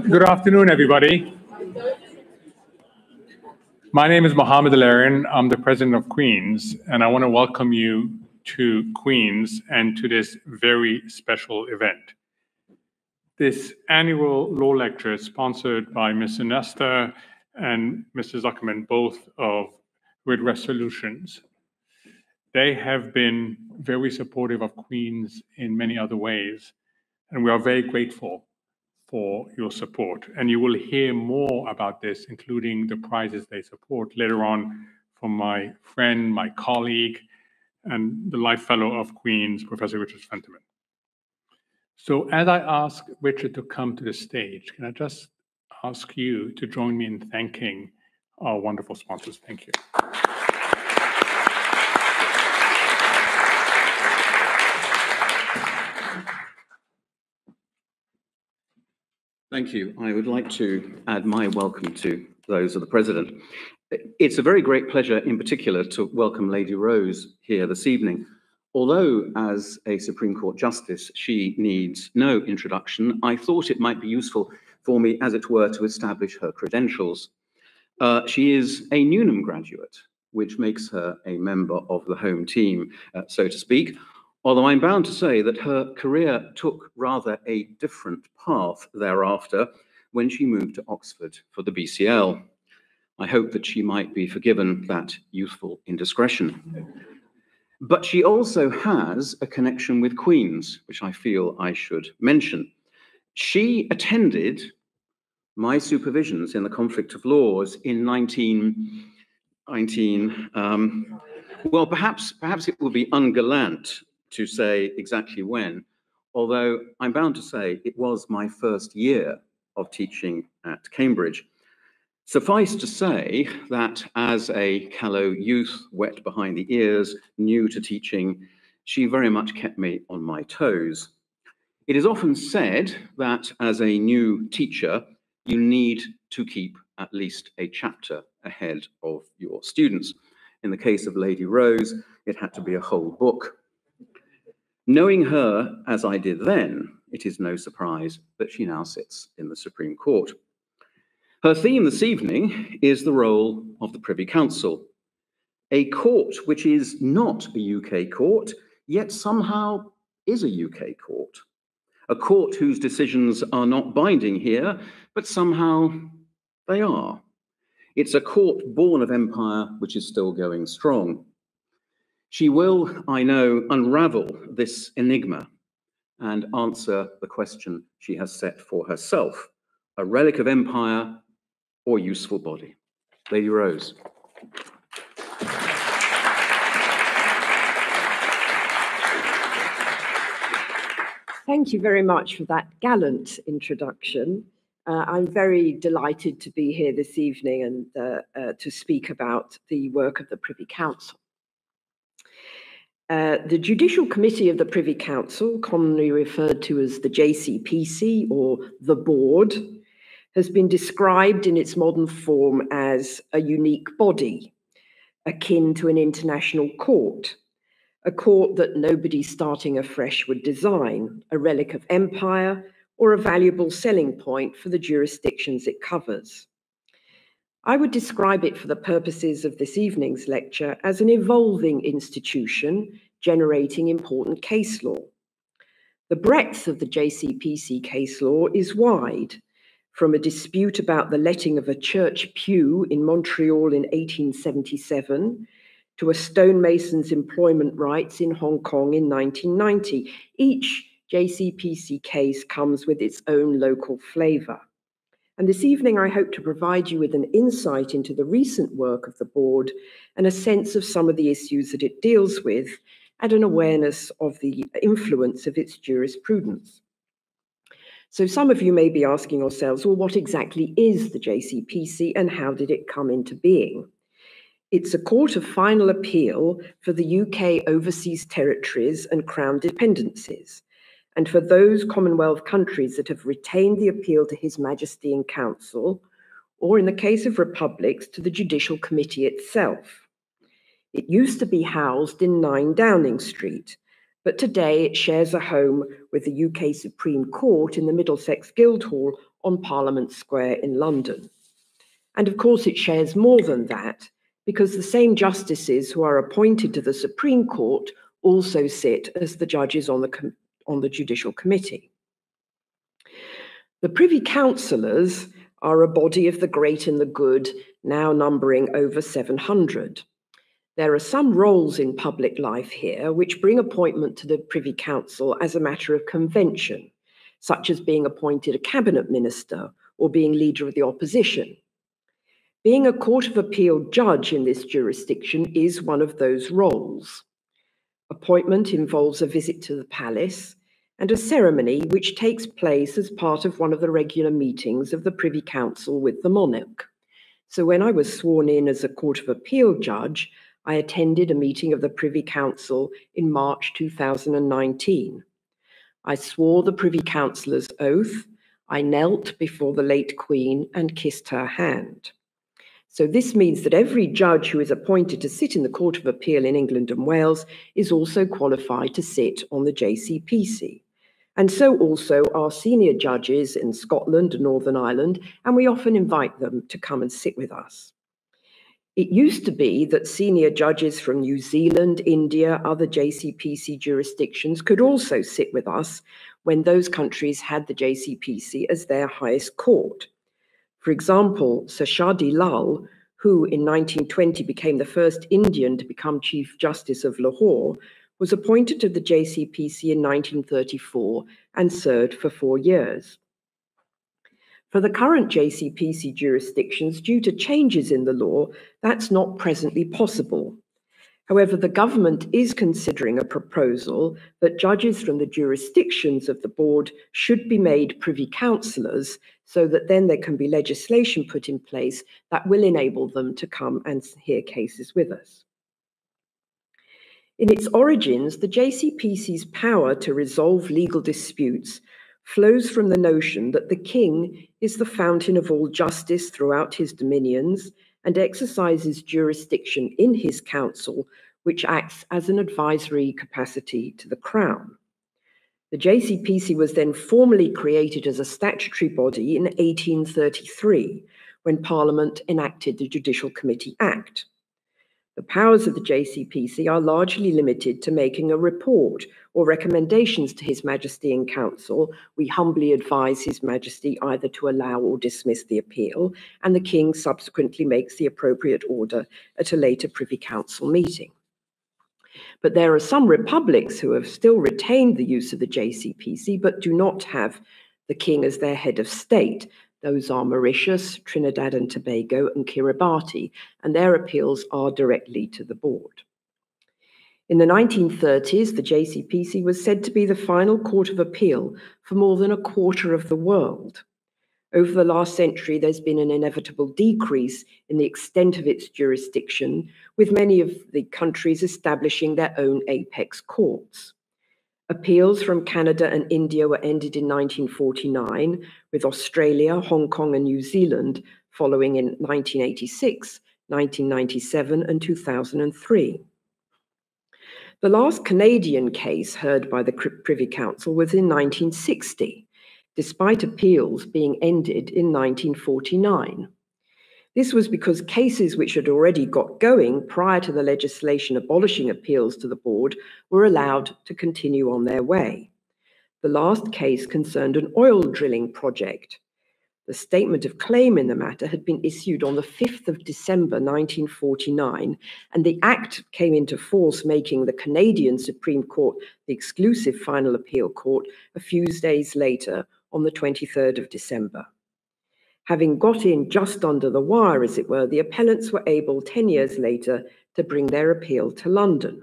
Good afternoon, everybody. My name is Mohamed El-Erian. I'm the president of Queen's, and I want to welcome you to Queen's and to this very special event. This annual law lecture is sponsored by Mr. Nestor and Mr. Zuckerman, both of Redress Resolutions. They have been very supportive of Queen's in many other ways, and we are very grateful for your support. And you will hear more about this, including the prizes they support later on from my friend, my colleague, and the Life Fellow of Queen's, Professor Richard Fentiman. So as I ask Richard to come to the stage, can I just ask you to join me in thanking our wonderful sponsors? Thank you. Thank you. I would like to add my welcome to those of the President. It's a very great pleasure, in particular, to welcome Lady Rose here this evening. Although, as a Supreme Court Justice, she needs no introduction, I thought it might be useful for me, as it were, to establish her credentials. Uh, she is a Newnham graduate, which makes her a member of the home team, uh, so to speak, although I'm bound to say that her career took rather a different path thereafter when she moved to Oxford for the BCL. I hope that she might be forgiven that youthful indiscretion. But she also has a connection with Queen's, which I feel I should mention. She attended my supervisions in the conflict of laws in 1919. Um, well, perhaps, perhaps it would be ungallant to say exactly when, although I'm bound to say it was my first year of teaching at Cambridge. Suffice to say that as a callow youth, wet behind the ears, new to teaching, she very much kept me on my toes. It is often said that as a new teacher, you need to keep at least a chapter ahead of your students. In the case of Lady Rose, it had to be a whole book. Knowing her as I did then, it is no surprise that she now sits in the Supreme Court. Her theme this evening is the role of the Privy Council, a court which is not a UK court, yet somehow is a UK court. A court whose decisions are not binding here, but somehow they are. It's a court born of empire which is still going strong. She will, I know, unravel this enigma and answer the question she has set for herself a relic of empire or useful body. Lady Rose. Thank you very much for that gallant introduction. Uh, I'm very delighted to be here this evening and uh, uh, to speak about the work of the Privy Council. Uh, the Judicial Committee of the Privy Council, commonly referred to as the JCPC or the Board, has been described in its modern form as a unique body, akin to an international court, a court that nobody starting afresh would design, a relic of empire, or a valuable selling point for the jurisdictions it covers. I would describe it for the purposes of this evening's lecture as an evolving institution generating important case law. The breadth of the JCPC case law is wide, from a dispute about the letting of a church pew in Montreal in 1877 to a stonemason's employment rights in Hong Kong in 1990. Each JCPC case comes with its own local flavour. And this evening, I hope to provide you with an insight into the recent work of the board and a sense of some of the issues that it deals with and an awareness of the influence of its jurisprudence. So some of you may be asking yourselves, well, what exactly is the JCPC and how did it come into being? It's a court of final appeal for the UK overseas territories and crown dependencies and for those Commonwealth countries that have retained the appeal to His Majesty in Council, or in the case of republics, to the Judicial Committee itself. It used to be housed in 9 Downing Street, but today it shares a home with the UK Supreme Court in the Middlesex Guildhall on Parliament Square in London. And of course, it shares more than that, because the same justices who are appointed to the Supreme Court also sit as the judges on the, on the Judicial Committee. The Privy Councillors are a body of the great and the good, now numbering over 700. There are some roles in public life here which bring appointment to the Privy Council as a matter of convention, such as being appointed a cabinet minister or being leader of the opposition. Being a Court of Appeal judge in this jurisdiction is one of those roles. Appointment involves a visit to the palace and a ceremony which takes place as part of one of the regular meetings of the Privy Council with the monarch. So when I was sworn in as a Court of Appeal judge, I attended a meeting of the Privy Council in March 2019. I swore the Privy Councillor's oath, I knelt before the late Queen and kissed her hand. So this means that every judge who is appointed to sit in the Court of Appeal in England and Wales is also qualified to sit on the JCPC. And so also are senior judges in Scotland and Northern Ireland, and we often invite them to come and sit with us. It used to be that senior judges from New Zealand, India, other JCPC jurisdictions could also sit with us when those countries had the JCPC as their highest court. For example, Sir Shadi Lal, who in 1920 became the first Indian to become Chief Justice of Lahore, was appointed to the JCPC in 1934 and served for four years. For the current JCPC jurisdictions, due to changes in the law, that's not presently possible. However, the government is considering a proposal that judges from the jurisdictions of the board should be made privy councillors so that then there can be legislation put in place that will enable them to come and hear cases with us. In its origins, the JCPC's power to resolve legal disputes flows from the notion that the king is the fountain of all justice throughout his dominions and exercises jurisdiction in his council, which acts as an advisory capacity to the Crown. The JCPC was then formally created as a statutory body in 1833 when Parliament enacted the Judicial Committee Act. The powers of the JCPC are largely limited to making a report or recommendations to His Majesty in Council. We humbly advise His Majesty either to allow or dismiss the appeal, and the King subsequently makes the appropriate order at a later Privy Council meeting. But there are some republics who have still retained the use of the JCPC but do not have the King as their head of state, those are Mauritius, Trinidad and Tobago, and Kiribati, and their appeals are directly to the board. In the 1930s, the JCPC was said to be the final court of appeal for more than a quarter of the world. Over the last century, there's been an inevitable decrease in the extent of its jurisdiction, with many of the countries establishing their own apex courts. Appeals from Canada and India were ended in 1949, with Australia, Hong Kong, and New Zealand following in 1986, 1997, and 2003. The last Canadian case heard by the Privy Council was in 1960, despite appeals being ended in 1949. This was because cases which had already got going prior to the legislation abolishing appeals to the board were allowed to continue on their way. The last case concerned an oil drilling project. The statement of claim in the matter had been issued on the 5th of December 1949, and the Act came into force, making the Canadian Supreme Court the exclusive final appeal court a few days later on the 23rd of December. Having got in just under the wire, as it were, the appellants were able 10 years later to bring their appeal to London.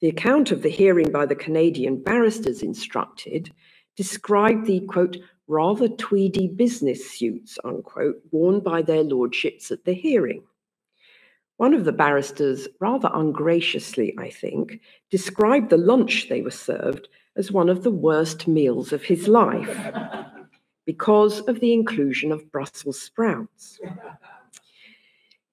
The account of the hearing by the Canadian barristers instructed described the, quote, rather tweedy business suits, unquote, worn by their lordships at the hearing. One of the barristers, rather ungraciously, I think, described the lunch they were served as one of the worst meals of his life because of the inclusion of Brussels sprouts.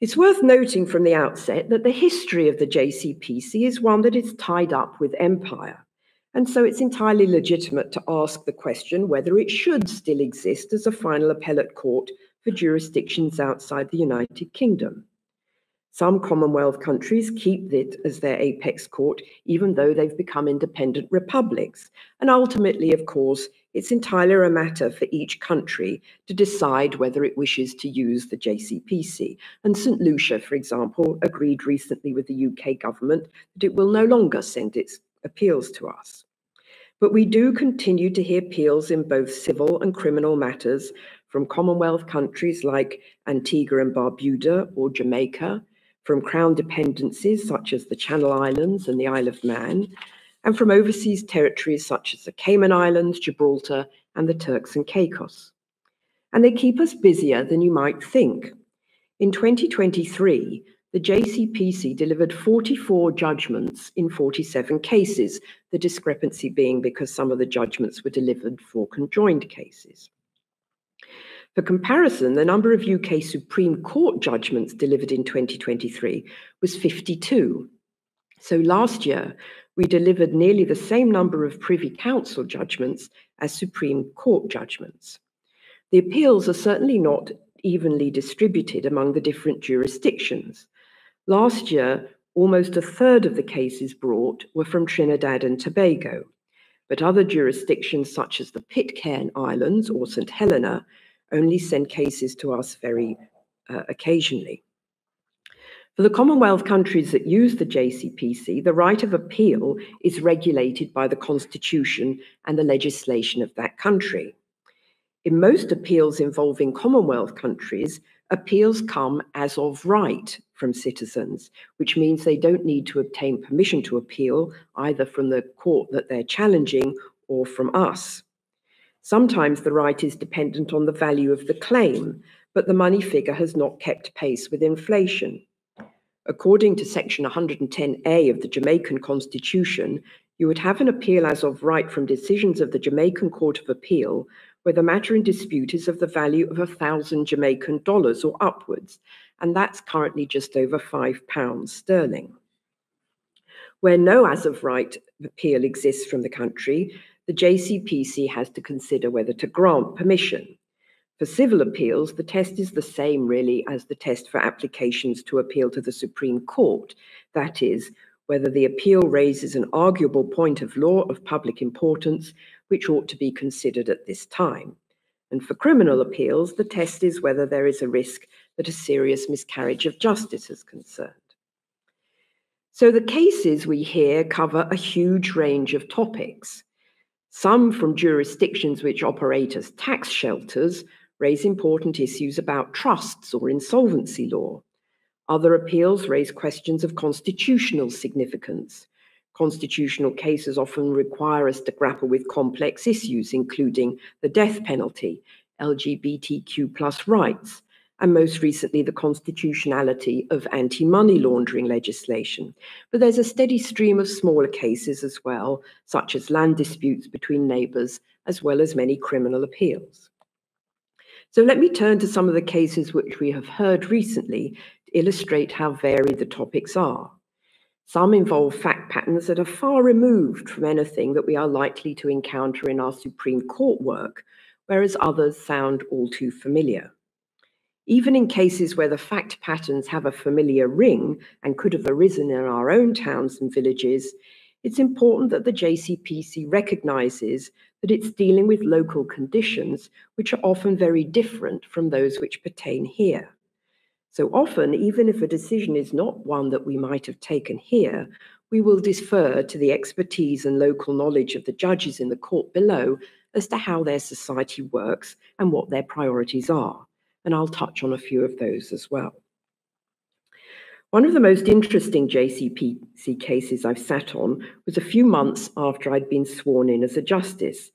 It's worth noting from the outset that the history of the JCPC is one that is tied up with empire, And so it's entirely legitimate to ask the question whether it should still exist as a final appellate court for jurisdictions outside the United Kingdom. Some Commonwealth countries keep it as their apex court, even though they've become independent republics. And ultimately, of course, it's entirely a matter for each country to decide whether it wishes to use the JCPC. And St. Lucia, for example, agreed recently with the UK government that it will no longer send its appeals to us. But we do continue to hear appeals in both civil and criminal matters from Commonwealth countries like Antigua and Barbuda or Jamaica, from crown dependencies such as the Channel Islands and the Isle of Man, and from overseas territories such as the Cayman Islands, Gibraltar, and the Turks and Caicos. And they keep us busier than you might think. In 2023, the JCPC delivered 44 judgments in 47 cases, the discrepancy being because some of the judgments were delivered for conjoined cases. For comparison, the number of UK Supreme Court judgments delivered in 2023 was 52. So last year, we delivered nearly the same number of Privy Council judgments as Supreme Court judgments. The appeals are certainly not evenly distributed among the different jurisdictions. Last year, almost a third of the cases brought were from Trinidad and Tobago, but other jurisdictions such as the Pitcairn Islands or St. Helena only send cases to us very uh, occasionally. For the Commonwealth countries that use the JCPC, the right of appeal is regulated by the Constitution and the legislation of that country. In most appeals involving Commonwealth countries, appeals come as of right from citizens, which means they don't need to obtain permission to appeal either from the court that they're challenging or from us. Sometimes the right is dependent on the value of the claim, but the money figure has not kept pace with inflation. According to Section 110A of the Jamaican Constitution, you would have an appeal as of right from decisions of the Jamaican Court of Appeal where the matter in dispute is of the value of a thousand Jamaican dollars or upwards, and that's currently just over five pounds sterling. Where no as of right appeal exists from the country, the JCPC has to consider whether to grant permission. For civil appeals, the test is the same, really, as the test for applications to appeal to the Supreme Court. That is, whether the appeal raises an arguable point of law of public importance, which ought to be considered at this time. And for criminal appeals, the test is whether there is a risk that a serious miscarriage of justice is concerned. So the cases we hear cover a huge range of topics. Some from jurisdictions which operate as tax shelters raise important issues about trusts or insolvency law. Other appeals raise questions of constitutional significance. Constitutional cases often require us to grapple with complex issues, including the death penalty, LGBTQ plus rights, and most recently the constitutionality of anti-money laundering legislation. But there's a steady stream of smaller cases as well, such as land disputes between neighbours, as well as many criminal appeals. So let me turn to some of the cases which we have heard recently to illustrate how varied the topics are. Some involve fact patterns that are far removed from anything that we are likely to encounter in our Supreme Court work, whereas others sound all too familiar. Even in cases where the fact patterns have a familiar ring and could have arisen in our own towns and villages, it's important that the JCPC recognizes that it's dealing with local conditions which are often very different from those which pertain here. So often, even if a decision is not one that we might have taken here, we will defer to the expertise and local knowledge of the judges in the court below as to how their society works and what their priorities are and I'll touch on a few of those as well. One of the most interesting JCPC cases I've sat on was a few months after I'd been sworn in as a justice,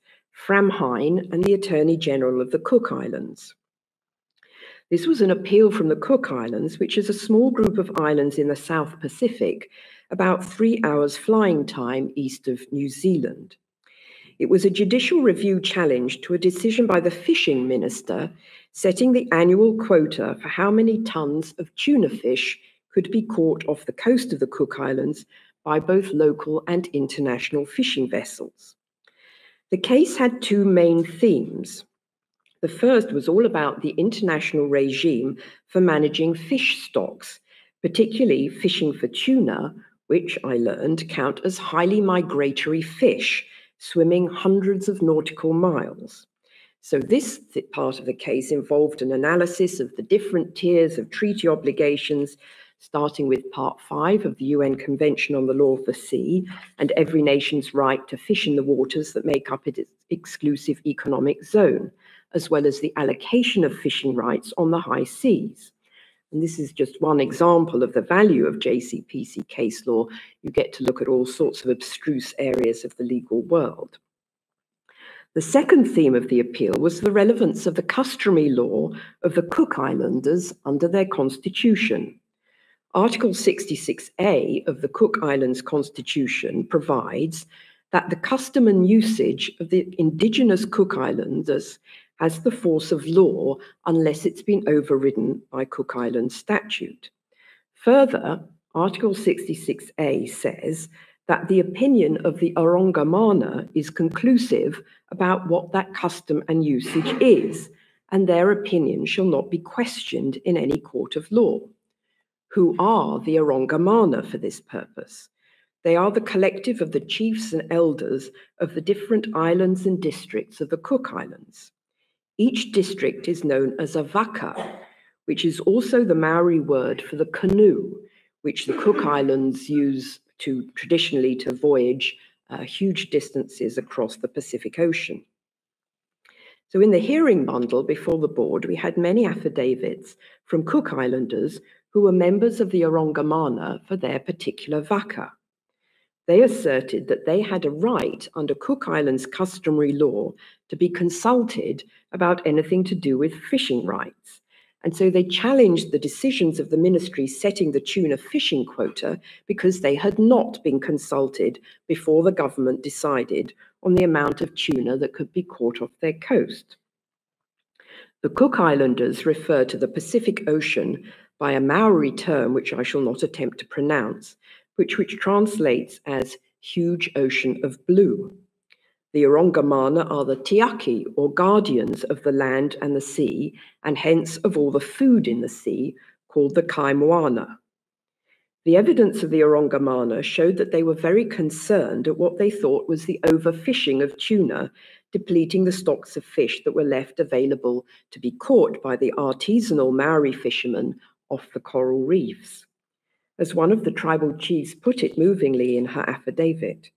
Framhein and the Attorney General of the Cook Islands. This was an appeal from the Cook Islands, which is a small group of islands in the South Pacific, about three hours flying time east of New Zealand. It was a judicial review challenge to a decision by the fishing minister setting the annual quota for how many tons of tuna fish could be caught off the coast of the Cook Islands by both local and international fishing vessels. The case had two main themes. The first was all about the international regime for managing fish stocks, particularly fishing for tuna, which I learned count as highly migratory fish, swimming hundreds of nautical miles. So, this part of the case involved an analysis of the different tiers of treaty obligations, starting with Part 5 of the UN Convention on the Law of the Sea and every nation's right to fish in the waters that make up its exclusive economic zone, as well as the allocation of fishing rights on the high seas. And this is just one example of the value of JCPC case law. You get to look at all sorts of abstruse areas of the legal world. The second theme of the appeal was the relevance of the customary law of the Cook Islanders under their constitution. Article 66A of the Cook Islands Constitution provides that the custom and usage of the indigenous Cook Islanders has the force of law unless it's been overridden by Cook Islands statute. Further, Article 66A says that the opinion of the Arongamana is conclusive about what that custom and usage is, and their opinion shall not be questioned in any court of law. Who are the Arongamana for this purpose? They are the collective of the chiefs and elders of the different islands and districts of the Cook Islands. Each district is known as a vaka, which is also the Maori word for the canoe, which the Cook Islands use to traditionally to voyage uh, huge distances across the Pacific Ocean. So in the hearing bundle before the board, we had many affidavits from Cook Islanders who were members of the Arongamana for their particular vaka. They asserted that they had a right under Cook Islands customary law to be consulted about anything to do with fishing rights, and so they challenged the decisions of the ministry setting the tuna fishing quota because they had not been consulted before the government decided on the amount of tuna that could be caught off their coast. The Cook Islanders refer to the Pacific Ocean by a Maori term which I shall not attempt to pronounce, which, which translates as huge ocean of blue. The Arongamana are the tiaki, or guardians of the land and the sea, and hence of all the food in the sea, called the kaimoana. The evidence of the Arongamana showed that they were very concerned at what they thought was the overfishing of tuna, depleting the stocks of fish that were left available to be caught by the artisanal Maori fishermen off the coral reefs. As one of the tribal chiefs put it movingly in her affidavit,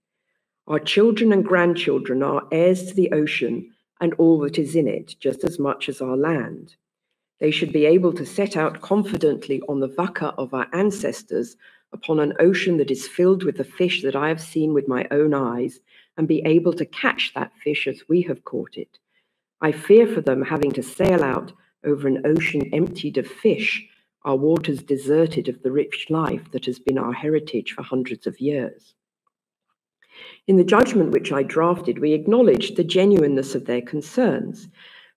our children and grandchildren are heirs to the ocean and all that is in it, just as much as our land. They should be able to set out confidently on the vaka of our ancestors upon an ocean that is filled with the fish that I have seen with my own eyes and be able to catch that fish as we have caught it. I fear for them having to sail out over an ocean emptied of fish, our waters deserted of the rich life that has been our heritage for hundreds of years. In the judgment which I drafted, we acknowledged the genuineness of their concerns,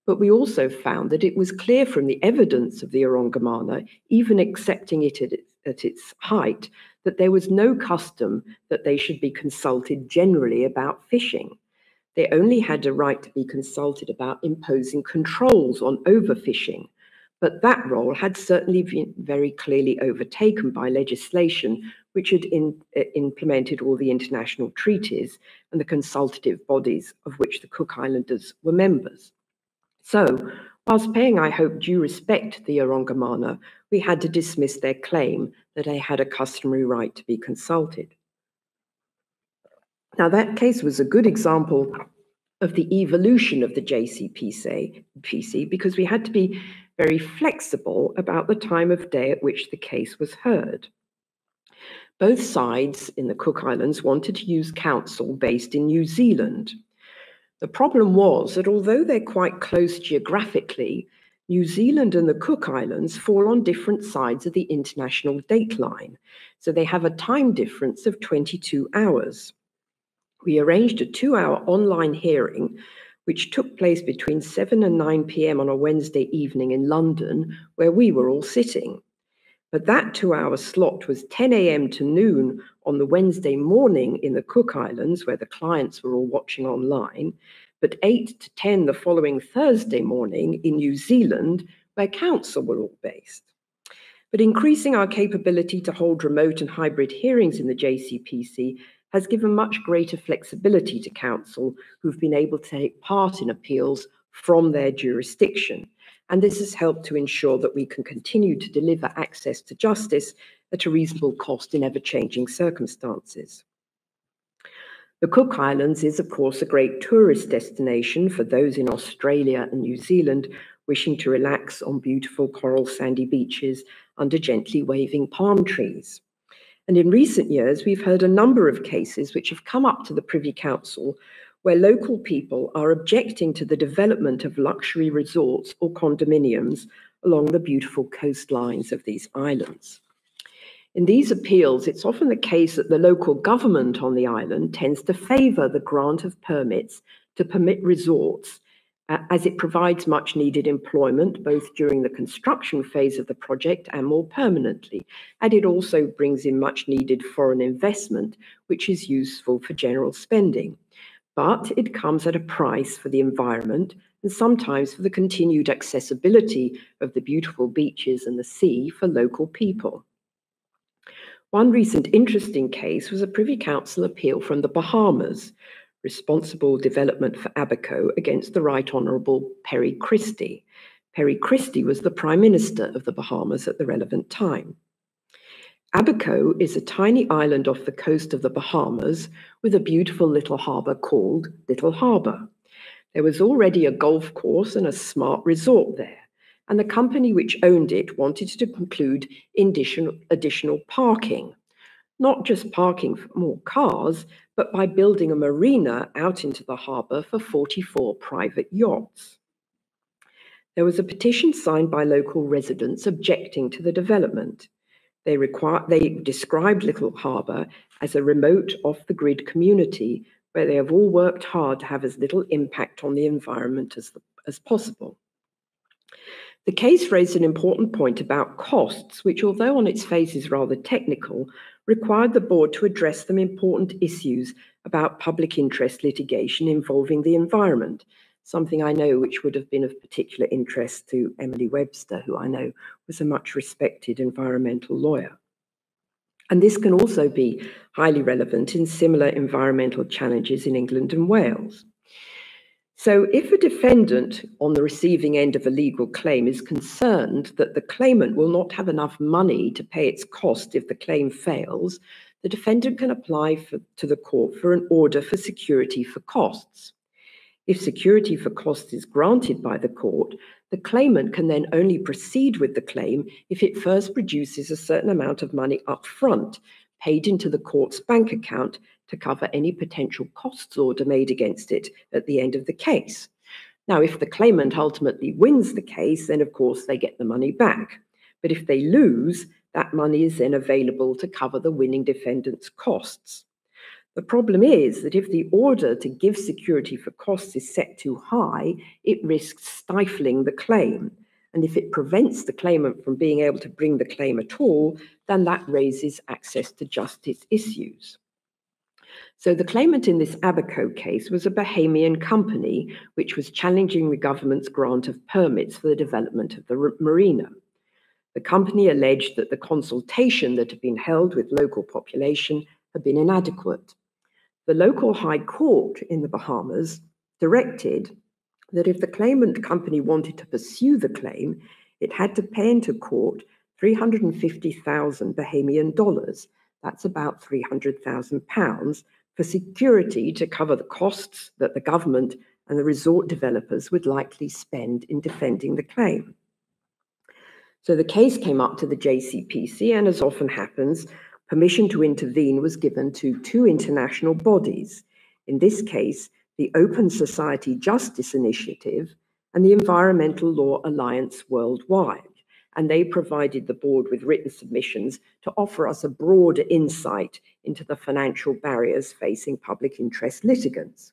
but we also found that it was clear from the evidence of the Arongamana, even accepting it at its height, that there was no custom that they should be consulted generally about fishing. They only had a right to be consulted about imposing controls on overfishing, but that role had certainly been very clearly overtaken by legislation which had in, uh, implemented all the international treaties and the consultative bodies of which the Cook Islanders were members. So, whilst paying, I hope, due respect to the Arongamana, we had to dismiss their claim that they had a customary right to be consulted. Now, that case was a good example of the evolution of the JCPC PC, because we had to be very flexible about the time of day at which the case was heard. Both sides in the Cook Islands wanted to use counsel based in New Zealand. The problem was that although they're quite close geographically, New Zealand and the Cook Islands fall on different sides of the international date line, so they have a time difference of 22 hours. We arranged a two hour online hearing which took place between 7 and 9 p.m. on a Wednesday evening in London, where we were all sitting. But that two hour slot was 10 a.m. to noon on the Wednesday morning in the Cook Islands, where the clients were all watching online, but 8 to 10 the following Thursday morning in New Zealand, where counsel were all based. But increasing our capability to hold remote and hybrid hearings in the JCPC has given much greater flexibility to counsel who've been able to take part in appeals from their jurisdiction. And this has helped to ensure that we can continue to deliver access to justice at a reasonable cost in ever changing circumstances. The Cook Islands is, of course, a great tourist destination for those in Australia and New Zealand wishing to relax on beautiful coral sandy beaches under gently waving palm trees. And in recent years, we've heard a number of cases which have come up to the Privy Council where local people are objecting to the development of luxury resorts or condominiums along the beautiful coastlines of these islands. In these appeals, it's often the case that the local government on the island tends to favour the grant of permits to permit resorts Uh, as it provides much needed employment both during the construction phase of the project and more permanently. And it also brings in much needed foreign investment, which is useful for general spending but it comes at a price for the environment and sometimes for the continued accessibility of the beautiful beaches and the sea for local people. One recent interesting case was a Privy Council appeal from the Bahamas, responsible development for Abaco against the Right Honourable Perry Christie. Perry Christie was the Prime Minister of the Bahamas at the relevant time. Abaco is a tiny island off the coast of the Bahamas with a beautiful little harbour called Little Harbour. There was already a golf course and a smart resort there, and the company which owned it wanted to include additional, additional parking. Not just parking more cars, but by building a marina out into the harbour for 44 private yachts. There was a petition signed by local residents objecting to the development. They, require, they described Little Harbour as a remote, off the grid community where they have all worked hard to have as little impact on the environment as, as possible. The case raised an important point about costs, which, although on its face is rather technical, required the board to address some important issues about public interest litigation involving the environment, something I know which would have been of particular interest to Emily Webster, who I know was a much respected environmental lawyer. And this can also be highly relevant in similar environmental challenges in England and Wales. So, if a defendant on the receiving end of a legal claim is concerned that the claimant will not have enough money to pay its cost if the claim fails, the defendant can apply for, to the court for an order for security for costs. If security for costs is granted by the court, the claimant can then only proceed with the claim if it first produces a certain amount of money up front, paid into the court's bank account to cover any potential costs order made against it at the end of the case. Now, if the claimant ultimately wins the case, then of course they get the money back. But if they lose, that money is then available to cover the winning defendant's costs. The problem is that if the order to give security for costs is set too high, it risks stifling the claim. And if it prevents the claimant from being able to bring the claim at all, then that raises access to justice issues. So the claimant in this Abaco case was a Bahamian company which was challenging the government's grant of permits for the development of the marina. The company alleged that the consultation that had been held with local population had been inadequate the local high court in the Bahamas directed that if the claimant company wanted to pursue the claim, it had to pay into court 350,000 Bahamian dollars, that's about 300,000 pounds, for security to cover the costs that the government and the resort developers would likely spend in defending the claim. So the case came up to the JCPC, and as often happens, permission to intervene was given to two international bodies, in this case, the Open Society Justice Initiative and the Environmental Law Alliance Worldwide. And they provided the board with written submissions to offer us a broader insight into the financial barriers facing public interest litigants.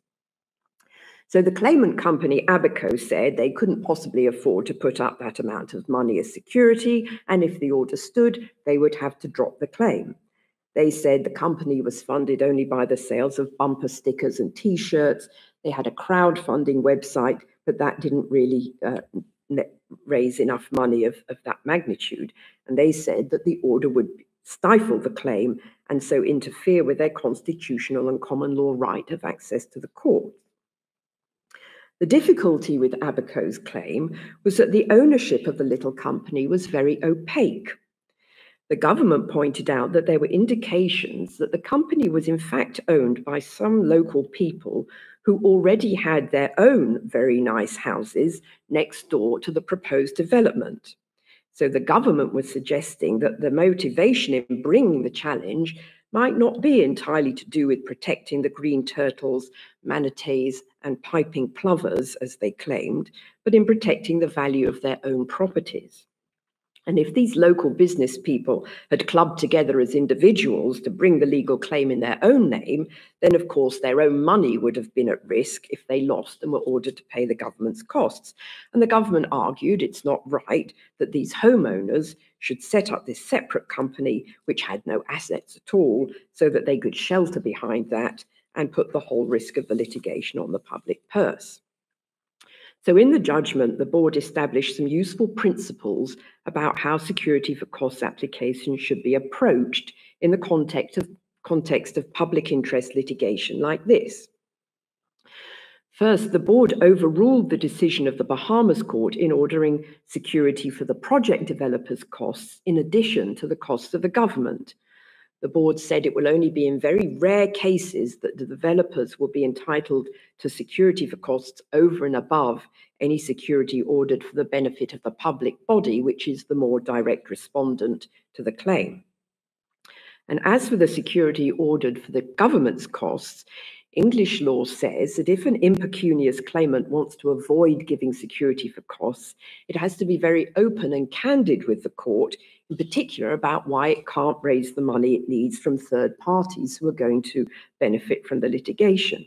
So the claimant company, Abaco, said they couldn't possibly afford to put up that amount of money as security, and if the order stood, they would have to drop the claim. They said the company was funded only by the sales of bumper stickers and t shirts. They had a crowdfunding website, but that didn't really uh, raise enough money of, of that magnitude. And they said that the order would stifle the claim and so interfere with their constitutional and common law right of access to the court. The difficulty with Abaco's claim was that the ownership of the little company was very opaque. The government pointed out that there were indications that the company was in fact owned by some local people who already had their own very nice houses next door to the proposed development. So the government was suggesting that the motivation in bringing the challenge might not be entirely to do with protecting the green turtles, manatees, and piping plovers, as they claimed, but in protecting the value of their own properties. And if these local business people had clubbed together as individuals to bring the legal claim in their own name, then of course their own money would have been at risk if they lost and were ordered to pay the government's costs. And the government argued it's not right that these homeowners should set up this separate company which had no assets at all so that they could shelter behind that and put the whole risk of the litigation on the public purse. So, in the judgment, the board established some useful principles about how security for costs applications should be approached in the context of, context of public interest litigation like this. First, the board overruled the decision of the Bahamas court in ordering security for the project developer's costs in addition to the costs of the government. The board said it will only be in very rare cases that the developers will be entitled to security for costs over and above any security ordered for the benefit of the public body, which is the more direct respondent to the claim. And as for the security ordered for the government's costs, English law says that if an impecunious claimant wants to avoid giving security for costs, it has to be very open and candid with the court in particular about why it can't raise the money it needs from third parties who are going to benefit from the litigation.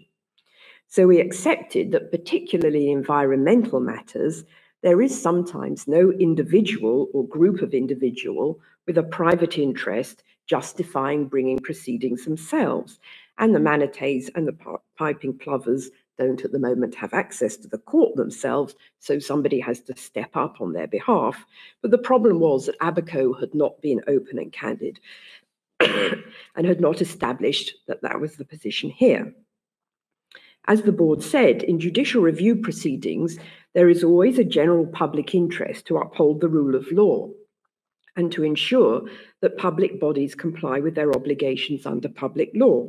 So we accepted that, particularly in environmental matters, there is sometimes no individual or group of individual with a private interest justifying bringing proceedings themselves. And the manatees and the piping plovers don't at the moment have access to the court themselves, so somebody has to step up on their behalf. But the problem was that Abaco had not been open and candid and had not established that that was the position here. As the board said, in judicial review proceedings, there is always a general public interest to uphold the rule of law and to ensure that public bodies comply with their obligations under public law.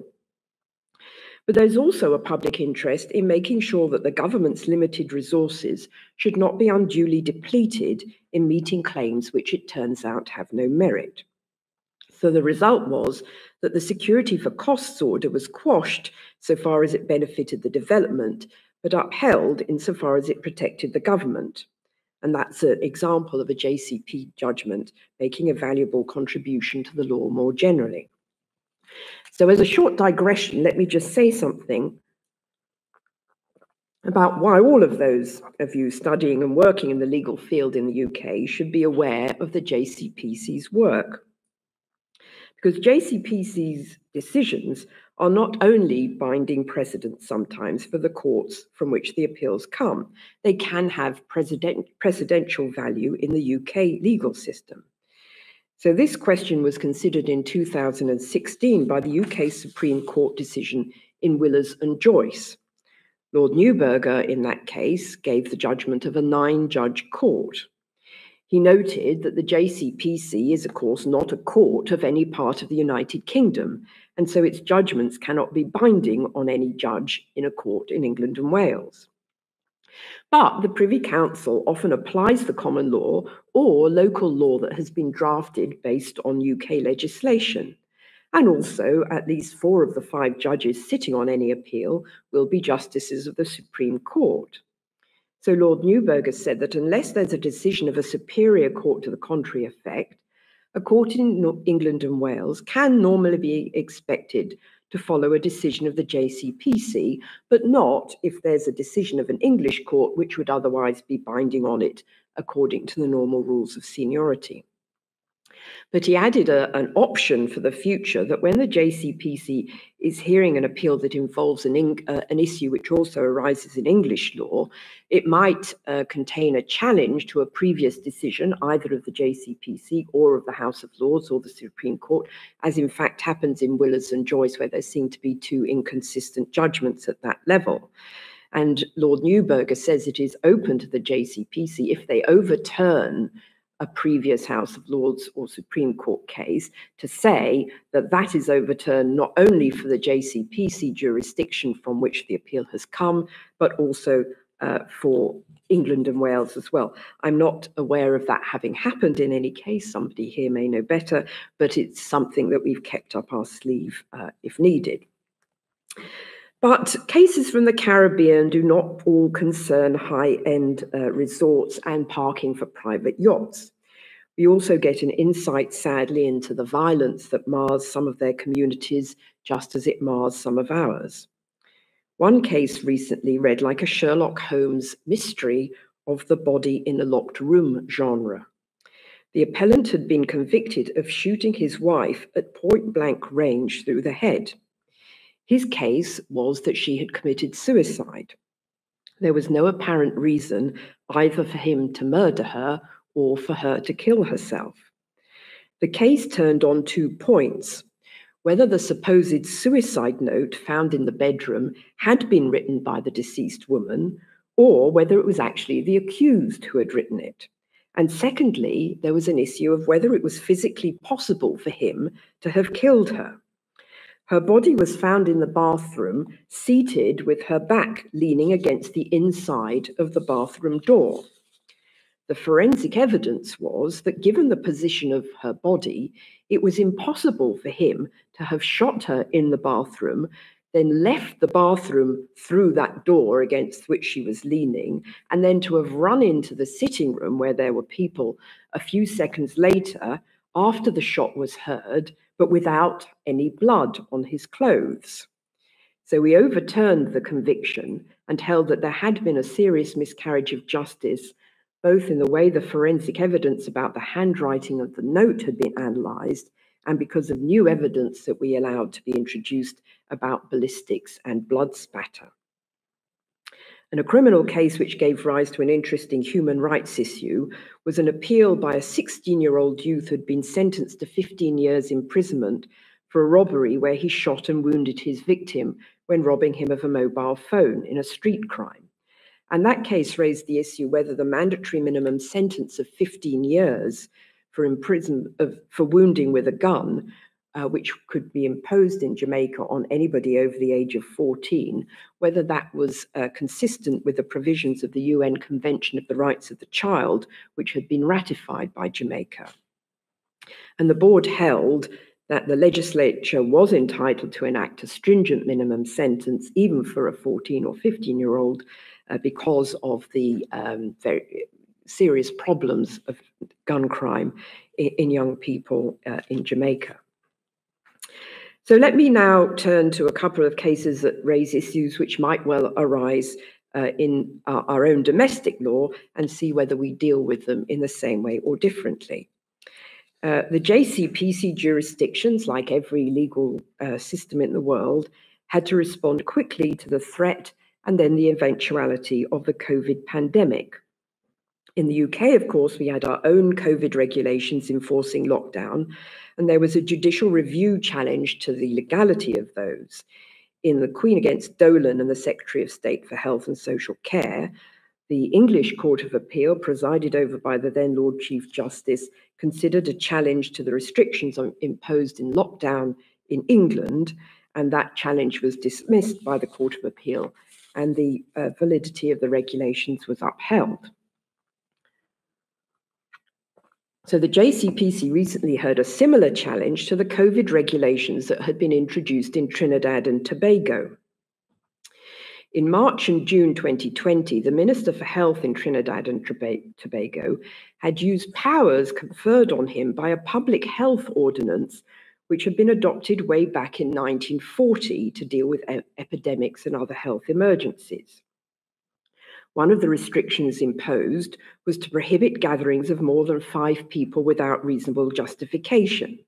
But there's also a public interest in making sure that the government's limited resources should not be unduly depleted in meeting claims which it turns out have no merit. So the result was that the security for costs order was quashed so far as it benefited the development, but upheld insofar as it protected the government. And that's an example of a JCP judgment making a valuable contribution to the law more generally. So, as a short digression, let me just say something about why all of those of you studying and working in the legal field in the UK should be aware of the JCPC's work. Because JCPC's decisions are not only binding precedents sometimes for the courts from which the appeals come, they can have precedential value in the UK legal system. So this question was considered in 2016 by the UK Supreme Court decision in Willers and Joyce. Lord Neuberger, in that case, gave the judgment of a nine judge court. He noted that the JCPC is, of course, not a court of any part of the United Kingdom, and so its judgments cannot be binding on any judge in a court in England and Wales. But the Privy Council often applies the common law or local law that has been drafted based on UK legislation. And also, at least four of the five judges sitting on any appeal will be justices of the Supreme Court. So, Lord Neuberger said that unless there's a decision of a superior court to the contrary effect, a court in England and Wales can normally be expected to follow a decision of the JCPC, but not if there's a decision of an English court which would otherwise be binding on it according to the normal rules of seniority. But he added a, an option for the future that when the JCPC is hearing an appeal that involves an, uh, an issue which also arises in English law, it might uh, contain a challenge to a previous decision, either of the JCPC or of the House of Lords or the Supreme Court, as in fact happens in Willers and Joyce, where there seem to be two inconsistent judgments at that level. And Lord Neuberger says it is open to the JCPC if they overturn a previous House of Lords or Supreme Court case to say that that is overturned not only for the JCPC jurisdiction from which the appeal has come, but also uh, for England and Wales as well. I'm not aware of that having happened in any case. Somebody here may know better, but it's something that we've kept up our sleeve uh, if needed. But cases from the Caribbean do not all concern high end uh, resorts and parking for private yachts. We also get an insight, sadly, into the violence that mars some of their communities just as it mars some of ours. One case recently read like a Sherlock Holmes mystery of the body in a locked room genre. The appellant had been convicted of shooting his wife at point blank range through the head. His case was that she had committed suicide. There was no apparent reason either for him to murder her or for her to kill herself. The case turned on two points whether the supposed suicide note found in the bedroom had been written by the deceased woman, or whether it was actually the accused who had written it. And secondly, there was an issue of whether it was physically possible for him to have killed her. Her body was found in the bathroom, seated with her back leaning against the inside of the bathroom door. The forensic evidence was that given the position of her body, it was impossible for him to have shot her in the bathroom, then left the bathroom through that door against which she was leaning, and then to have run into the sitting room where there were people a few seconds later after the shot was heard but without any blood on his clothes. So we overturned the conviction and held that there had been a serious miscarriage of justice, both in the way the forensic evidence about the handwriting of the note had been analysed and because of new evidence that we allowed to be introduced about ballistics and blood spatter. And a criminal case which gave rise to an interesting human rights issue was an appeal by a 16 year old youth who had been sentenced to 15 years imprisonment for a robbery where he shot and wounded his victim when robbing him of a mobile phone in a street crime. And that case raised the issue whether the mandatory minimum sentence of 15 years for imprison of, for wounding with a gun uh, which could be imposed in Jamaica on anybody over the age of 14, whether that was uh, consistent with the provisions of the UN Convention of the Rights of the Child, which had been ratified by Jamaica. And the board held that the legislature was entitled to enact a stringent minimum sentence, even for a 14 or 15 year old, uh, because of the um, very serious problems of gun crime in, in young people uh, in Jamaica. So let me now turn to a couple of cases that raise issues which might well arise uh, in our, our, own domestic law and see whether we deal with them in the same way or differently. Uh, the JCPC jurisdictions, like every legal uh, system in the world, had to respond quickly to the threat and then the eventuality of the COVID pandemic. In the UK, of course, we had our own COVID regulations enforcing lockdown, and there was a judicial review challenge to the legality of those. In the Queen against Dolan and the Secretary of State for Health and Social Care, the English Court of Appeal, presided over by the then Lord Chief Justice, considered a challenge to the restrictions imposed in lockdown in England, and that challenge was dismissed by the Court of Appeal, and the uh, validity of the regulations was upheld. So the JCPC recently heard a similar challenge to the COVID regulations that had been introduced in Trinidad and Tobago. In March and June 2020, the Minister for Health in Trinidad and Tobago had used powers conferred on him by a public health ordinance which had been adopted way back in 1940 to deal with epidemics and other health emergencies. One of the restrictions imposed was to prohibit gatherings of more than five people without reasonable justification.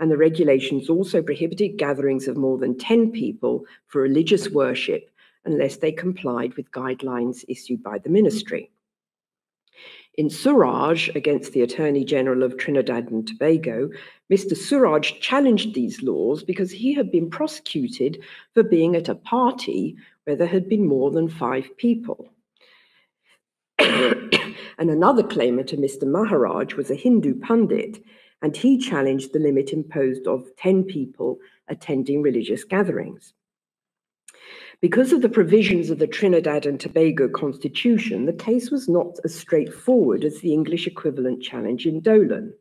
And the regulations also prohibited gatherings of more than 10 people for religious worship unless they complied with guidelines issued by the ministry. In Suraj against the Attorney General of Trinidad and Tobago, Mr. Suraj challenged these laws because he had been prosecuted for being at a party where there had been more than five people. And another claimant to Mr. Maharaj was a Hindu Pandit, and he challenged the limit imposed of 10 people attending religious gatherings. Because of the provisions of the Trinidad and Tobago Constitution, the case was not as straightforward as the English equivalent challenge in Dolan.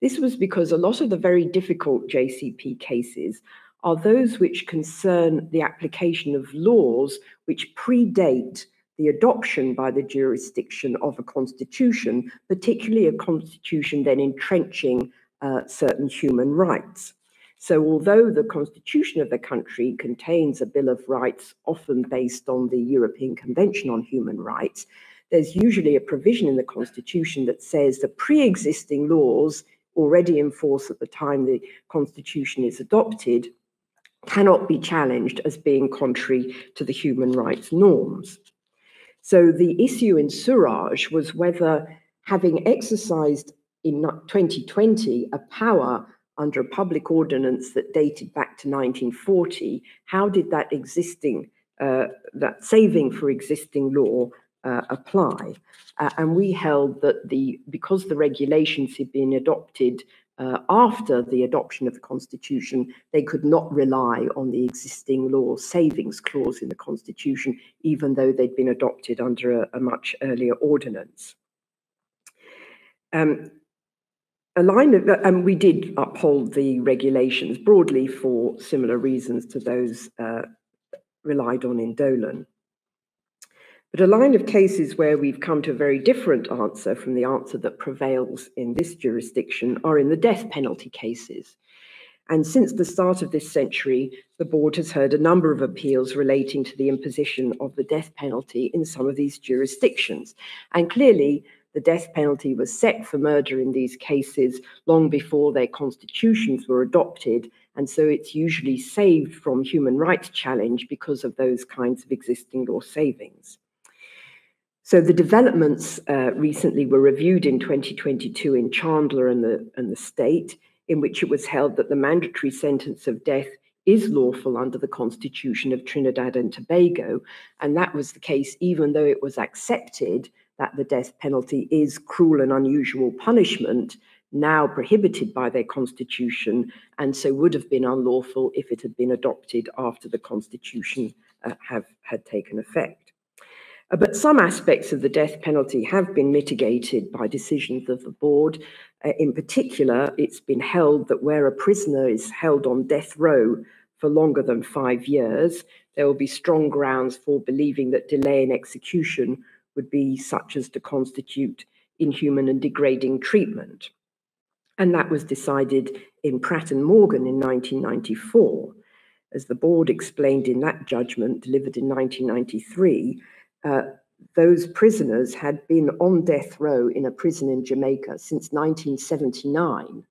This was because a lot of the very difficult JCP cases are those which concern the application of laws which predate the adoption by the jurisdiction of a constitution, particularly a constitution then entrenching uh, certain human rights. So, although the constitution of the country contains a Bill of Rights, often based on the European Convention on Human Rights, there's usually a provision in the constitution that says the pre existing laws already in force at the time the constitution is adopted cannot be challenged as being contrary to the human rights norms. So, the issue in Suraj was whether having exercised in 2020 a power under a public ordinance that dated back to 1940, how did that existing, uh, that saving for existing law uh, apply? Uh, and we held that the because the regulations had been adopted uh, after the adoption of the Constitution, they could not rely on the existing law savings clause in the Constitution, even though they'd been adopted under a, a much earlier ordinance. Um, a line of, and we did uphold the regulations broadly for similar reasons to those uh, relied on in Dolan. But a line of cases where we've come to a very different answer from the answer that prevails in this jurisdiction are in the death penalty cases. And since the start of this century, the board has heard a number of appeals relating to the imposition of the death penalty in some of these jurisdictions. And clearly, the death penalty was set for murder in these cases long before their constitutions were adopted. And so it's usually saved from human rights challenge because of those kinds of existing law savings. So the developments uh, recently were reviewed in 2022 in Chandler and the, and the state, in which it was held that the mandatory sentence of death is lawful under the Constitution of Trinidad and Tobago. And that was the case even though it was accepted that the death penalty is cruel and unusual punishment, now prohibited by their constitution, and so would have been unlawful if it had been adopted after the constitution uh, have, had taken effect. But some aspects of the death penalty have been mitigated by decisions of the board. Uh, in particular, it's been held that where a prisoner is held on death row for longer than five years, there will be strong grounds for believing that delay in execution would be such as to constitute inhuman and degrading treatment. And that was decided in Pratt and Morgan in 1994. As the board explained in that judgment delivered in 1993, uh, those prisoners had been on death row in a prison in Jamaica since 1979.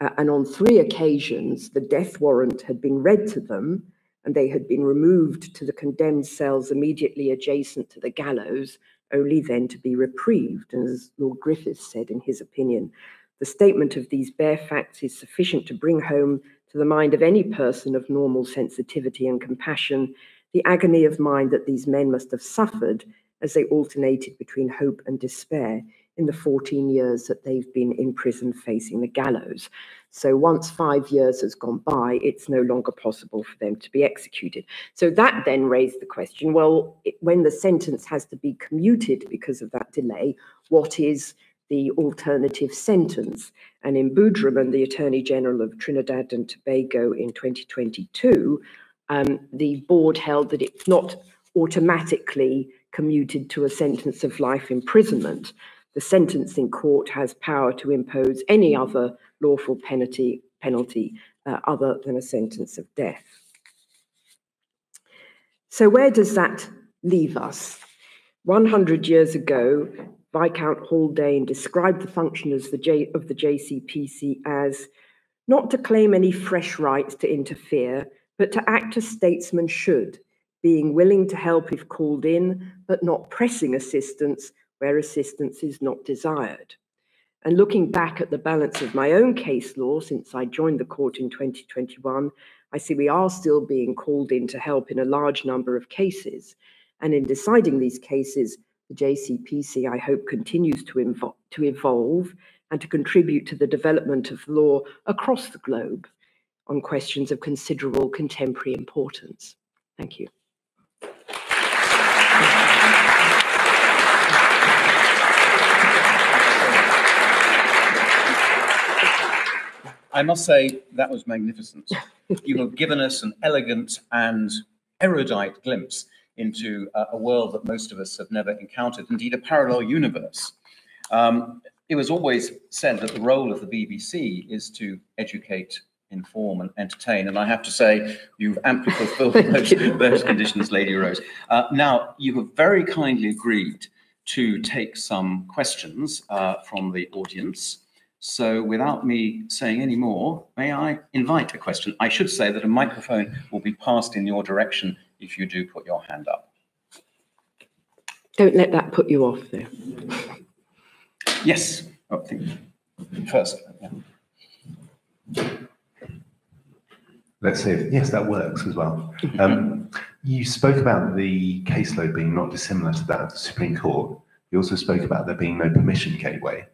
Uh, and on three occasions, the death warrant had been read to them and they had been removed to the condemned cells immediately adjacent to the gallows, only then to be reprieved. And as Lord Griffiths said in his opinion, the statement of these bare facts is sufficient to bring home to the mind of any person of normal sensitivity and compassion the agony of mind that these men must have suffered as they alternated between hope and despair in the 14 years that they've been in prison facing the gallows. So once five years has gone by, it's no longer possible for them to be executed. So that then raised the question well, when the sentence has to be commuted because of that delay, what is the alternative sentence? And in Boodraman, the Attorney General of Trinidad and Tobago in 2022, um, the board held that it's not automatically commuted to a sentence of life imprisonment. The sentencing court has power to impose any other lawful penalty penalty uh, other than a sentence of death. So where does that leave us? 100 years ago, Viscount Haldane described the function as the J, of the JCPC as not to claim any fresh rights to interfere, but to act as statesmen should, being willing to help if called in, but not pressing assistance where assistance is not desired. And looking back at the balance of my own case law since I joined the court in 2021, I see we are still being called in to help in a large number of cases. And in deciding these cases, the JCPC, I hope, continues to, to evolve and to contribute to the development of law across the globe on questions of considerable contemporary importance. Thank you. I must say that was magnificent. you have given us an elegant and erudite glimpse into a, a, world that most of us have never encountered, indeed a parallel universe. Um, it was always said that the role of the BBC is to educate, inform, and entertain. And I have to say, you've amply fulfilled those, those, conditions, Lady Rose. Uh, now, you have very kindly agreed to take some questions uh, from the audience. So without me saying any more, may I invite a question? I should say that a microphone will be passed in your direction if you do put your hand up. Don't let that put you off there. Yes, oh, first. Yeah. Let's see. If, yes, that works as well. Um, you spoke about the caseload being not dissimilar to that of the Supreme Court. You also spoke about there being no permission gateway.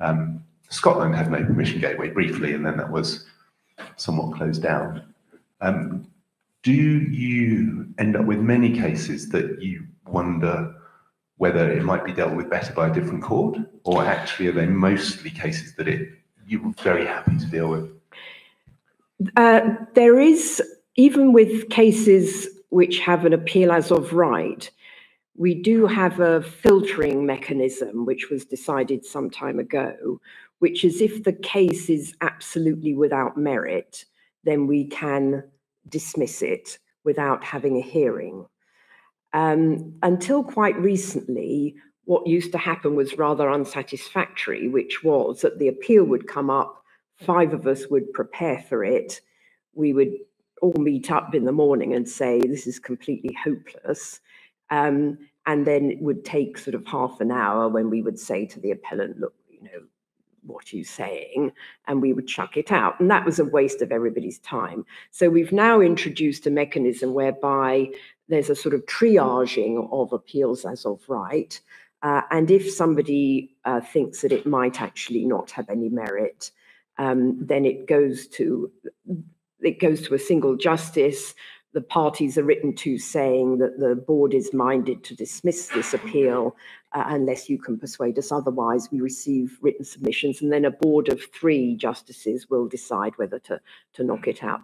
Um, Scotland had no permission gateway briefly, and then that was somewhat closed down. Um, do you end up with many cases that you wonder whether it might be dealt with better by a different court, or actually are they mostly cases that it you were very happy to deal with? Uh, there is, even with cases which have an appeal as of right, we do have a filtering mechanism which was decided some time ago, which is if the case is absolutely without merit, then we can dismiss it without having a hearing. Um, until quite recently, what used to happen was rather unsatisfactory, which was that the appeal would come up, five of us would prepare for it, we would all meet up in the morning and say, This is completely hopeless. Um, and then it would take sort of half an hour when we would say to the appellant, Look, you know, what are you saying? And we would chuck it out. And that was a waste of everybody's time. So we've now introduced a mechanism whereby there's a sort of triaging of appeals as of right. Uh, and if somebody uh, thinks that it might actually not have any merit, um, then it goes to it goes to a single justice the parties are written to saying that the board is minded to dismiss this appeal uh, unless you can persuade us otherwise. We receive written submissions, and then a board of three justices will decide whether to, to knock it out.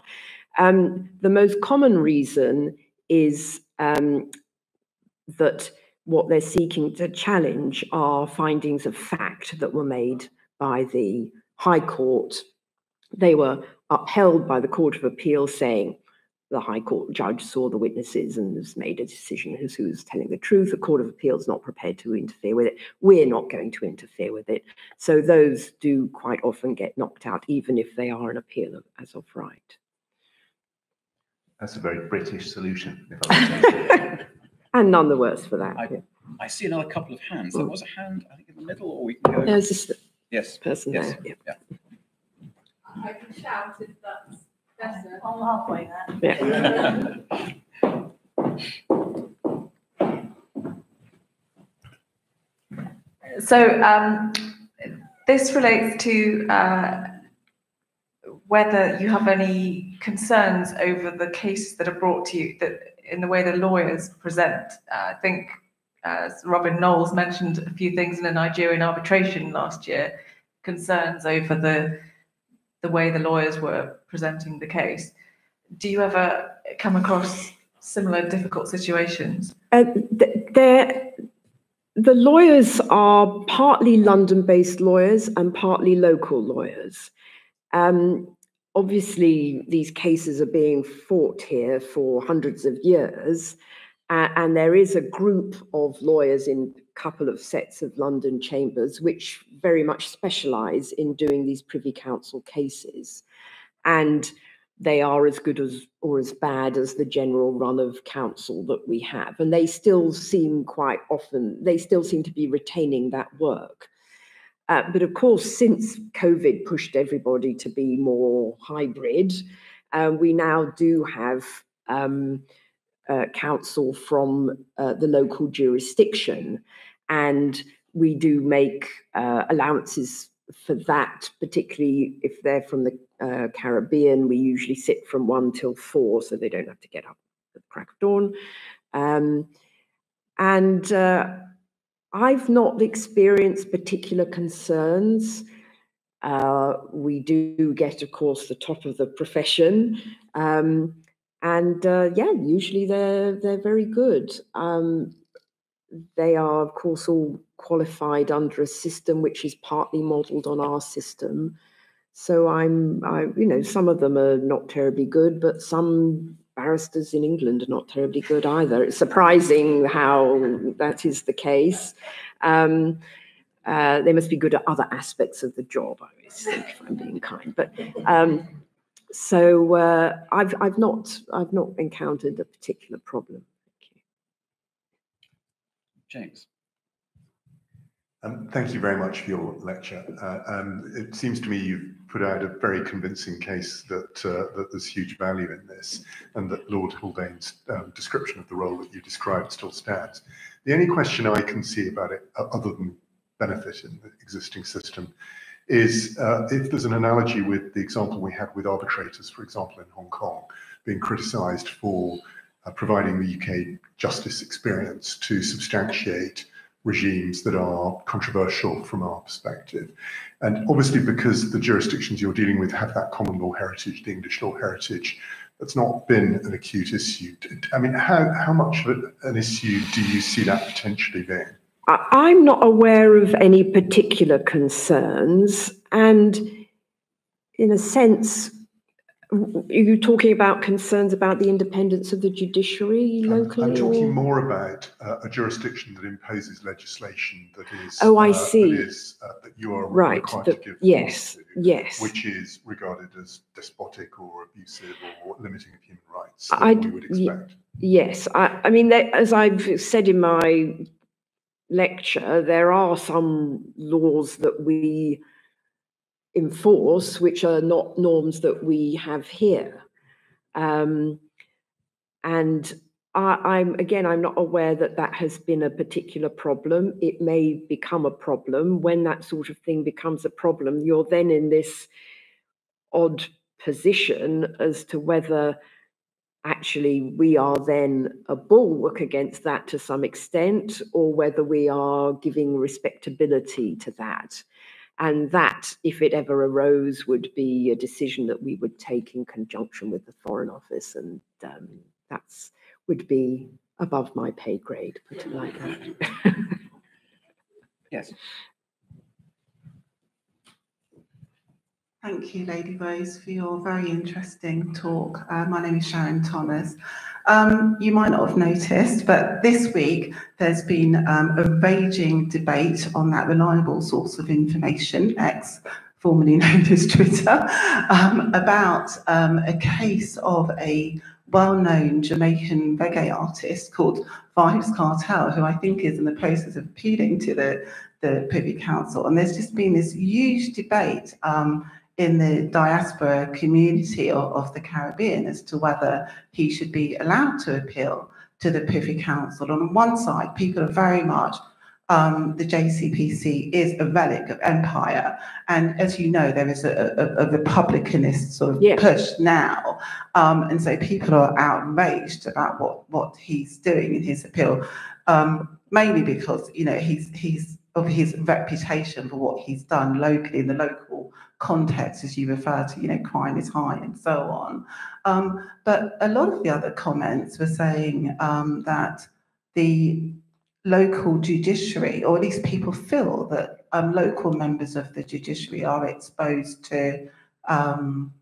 Um, the most common reason is um, that what they're seeking to challenge are findings of fact that were made by the High Court. They were upheld by the Court of Appeal saying the High Court judge saw the witnesses and has made a decision as to who's telling the truth. The Court of Appeal is not prepared to interfere with it. We're not going to interfere with it. So those do quite often get knocked out, even if they are an appeal of, as of right. That's a very British solution. and none the worse for that. I, yeah. I, see another couple of hands. There was a hand, I think, in the middle, or we can go. There's this yes. person yes. there. Yeah. yeah. I can shout if that's better. I'm halfway there. Yeah. So um, this relates to uh, whether you have any concerns over the cases that are brought to you that in the way the lawyers present. Uh, I think as Robin Knowles mentioned a few things in a Nigerian arbitration last year, concerns over the the way the lawyers were presenting the case. Do you ever come across similar difficult situations? Uh, the lawyers are partly London based lawyers and partly local lawyers. Um, obviously these cases are being fought here for hundreds of years, uh, and there is a group of lawyers in a couple of sets of London chambers which very much specialise in doing these Privy Council cases, and they are as good as or as bad as the general run of counsel that we have, and they still seem quite often they still seem to be retaining that work. Uh, but of course, since COVID pushed everybody to be more hybrid, uh, we now do have um, uh, from uh, the local jurisdiction, and we do make uh, allowances for that, particularly if they're from the uh, Caribbean. We usually sit from one till four, so they don't have to get up at the crack of dawn. Um, and I've not experienced particular concerns. Uh, we do get, of course, the top of the profession, um, and uh, yeah, usually they're they're very good. Um, they are, of course, all qualified under a system which is partly modelled on our system. So I'm, I, you know, some of them are not terribly good, but some barristers in England are not terribly good either. It's surprising how that is the case. Um, uh, they must be good at other aspects of the job, I always think, if I'm being kind. But um, so uh, I've I've not I've not encountered a particular problem. Thank you. James. Um, thank you very much for your lecture. Uh, um, it seems to me you've put out a very convincing case that uh, that there's huge value in this, and that Lord Haldane's um, description of the role that you described still stands. The only question I can see about it, uh, other than benefit in the existing system, is uh, if there's an analogy with the example we had with arbitrators, for example, in Hong Kong, being criticised for uh, providing the UK justice experience to substantiate regimes that are controversial from our perspective. And obviously, because the jurisdictions you're dealing with have that common law heritage, the English law heritage, that's not been an acute issue. I mean, how, how much of an issue do you see that potentially being? I'm not aware of any particular concerns. And in a sense, are you talking about concerns about the independence of the judiciary locally? I'm, I'm talking more about uh, a jurisdiction that imposes legislation that is. Oh, I uh, see. That, is, uh, that you are right. required The, to give. yes. To, yes. Which is regarded as despotic or abusive or limiting of human rights. I would expect. Yes, I, I mean, as I've said in my lecture, there are some laws that we enforce, which are not norms that we have here. Um, and I, am again, I'm not aware that that has been a particular problem. It may become a problem when that sort of thing becomes a problem. You're then in this odd position as to whether actually we are then a bulwark against that to some extent, or whether we are giving respectability to that. And that, if it ever arose, would be a decision that we would take in conjunction with the Foreign Office. And um, that's would be above my pay grade, put it like that. yes. Thank you, Lady Rose, for your very interesting talk. Uh, my name is Sharon Thomas. Um, you might not have noticed, but this week there's been um, a raging debate on that reliable source of information, X, formerly known as Twitter, um, about um, a case of a well-known Jamaican reggae artist called Vybz Kartel, who I think is in the process of appealing to the, the Privy Council. And there's just been this huge debate um, in the diaspora community of, of, the Caribbean as to whether he should be allowed to appeal to the Privy Council. On one side, people are very much um, the JCPC is a relic of empire. And as you know, there is a, a, a republicanist sort of yeah. push now. Um, and so people are outraged about what, what he's doing in his appeal, um, mainly because, you know, he's, he's of his reputation for what he's done locally in the local context, as you refer to, you know, crime is high and so on. Um, but a lot of the other comments were saying um, that the local judiciary, or at least people feel that um, local members of the judiciary are exposed to um,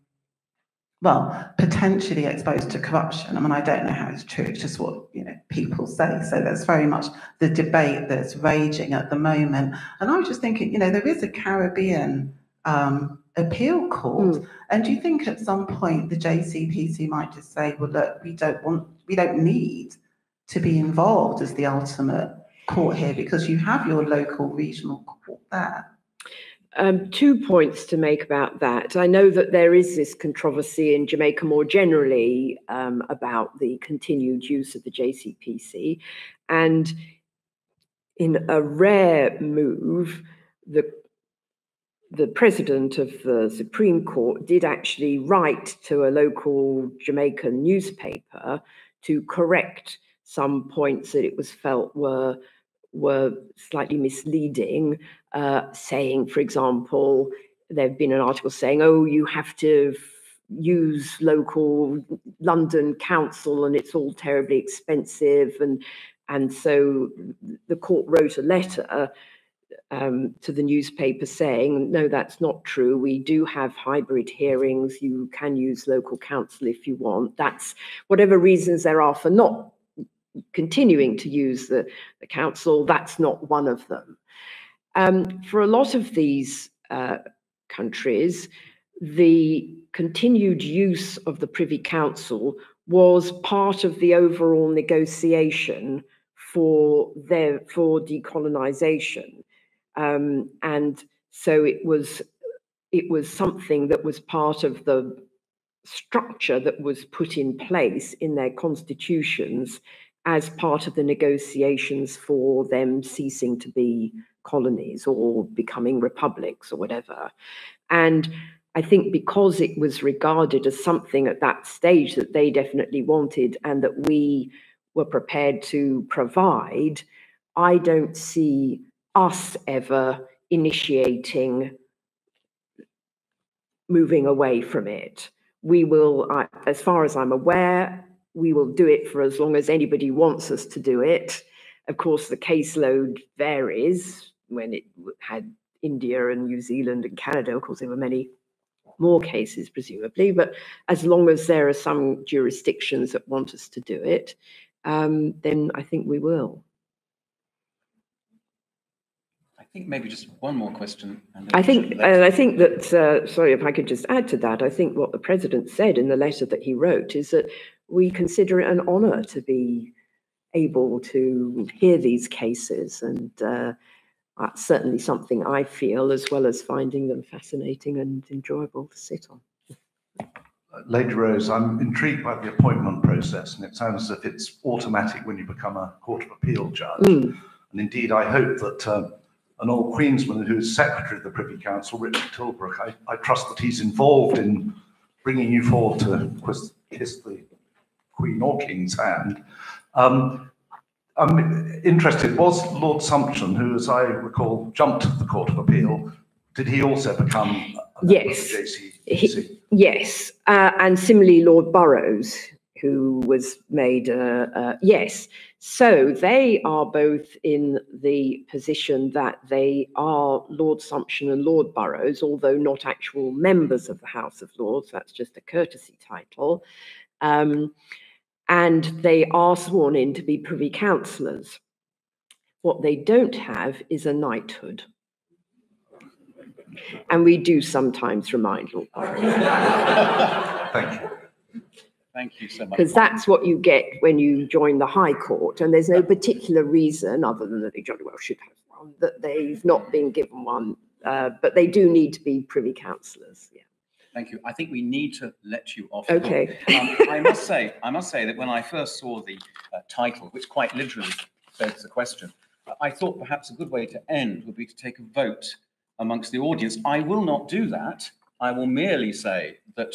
well, potentially exposed to corruption. I mean, I don't know how it's true. It's just what you know people say. So that's very much the debate that's raging at the moment. And I was just thinking, you know, there is a Caribbean um, appeal court, Mm. and do you think at some point the JCPC might just say, well, look, we don't want, we don't need to be involved as the ultimate court here because you have your local regional court there. Um, two points to make about that. I know that there is this controversy in Jamaica more generally um, about the continued use of the JCPC. And in a rare move, the the president of the Supreme Court did actually write to a local Jamaican newspaper to correct some points that it was felt were were slightly misleading, uh, saying, for example, there have been an article saying, oh, you have to use local London counsel and it's all terribly expensive. And, and so the court wrote a letter um, to the newspaper saying, no, that's not true. We do have hybrid hearings. You can use local counsel if you want. That's whatever reasons there are for not continuing to use the, the council, that's not one of them. Um, for a lot of these uh, countries, the continued use of the Privy Council was part of the overall negotiation for their for decolonisation, um, and so it was it was something that was part of the structure that was put in place in their constitutions as part of the negotiations for them ceasing to be colonies or becoming republics or whatever. And I think because it was regarded as something at that stage that they definitely wanted and that we were prepared to provide, I don't see us ever initiating moving away from it. We will, as far as I'm aware, we will do it for as long as anybody wants us to do it. Of course, the caseload varies when it had India and New Zealand and Canada. Of course, there were many more cases, presumably, but as long as there are some jurisdictions that want us to do it, um, then I think we will. I think maybe just one more question. I think, and I think that, uh, sorry, if I could just add to that, I think what the president said in the letter that he wrote is that we consider it an honour to be able to hear these cases, and uh, that's certainly something I feel, as well as finding them fascinating and enjoyable to sit on. Lady Rose, I'm intrigued by the appointment process, and it sounds as if it's automatic when you become a Court of Appeal judge. Mm. And indeed, I hope that uh, an old Queensman who's Secretary of the Privy Council, Richard Tilbrook, I, I trust that he's involved in bringing you forward to kiss the Queen or King's hand. Um, I'm interested, was Lord Sumption, who, as I recall, jumped the Court of Appeal, did he also become a member of the Yes. JCPC? Yes, uh, and similarly, Lord Burrows, who was made, uh, uh, yes. So they are both in the position that they are Lord Sumption and Lord Burrows, although not actual members of the House of Lords. That's just a courtesy title. Um, and they are sworn in to be privy councillors. What they don't have is a knighthood. And we do sometimes remind Lord Burrows. Thank you. Thank you so much. Because that's what you get when you join the High Court, and there's no particular reason, other than that they jolly well should have one, that they've not been given one. Uh, but they do need to be privy councillors. Yeah. Thank you. I think we need to let you off. Okay. Um, I must say, I must say that when I first saw the uh, title, which quite literally begs the question, I thought perhaps a good way to end would be to take a vote amongst the audience. I will not do that. I will merely say that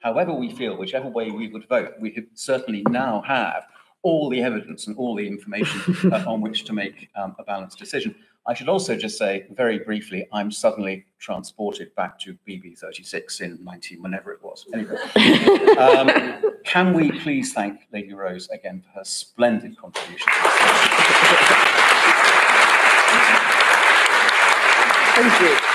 however we feel, whichever way we would vote, we have- certainly now have all the evidence and all the information uh, on which to make um, a balanced decision. I should also just say very briefly, I'm suddenly transported back to BB 36 in 19, whenever it was. Anyway, um, can we please thank Lady Rose again for her splendid contribution? to this session? Thank you.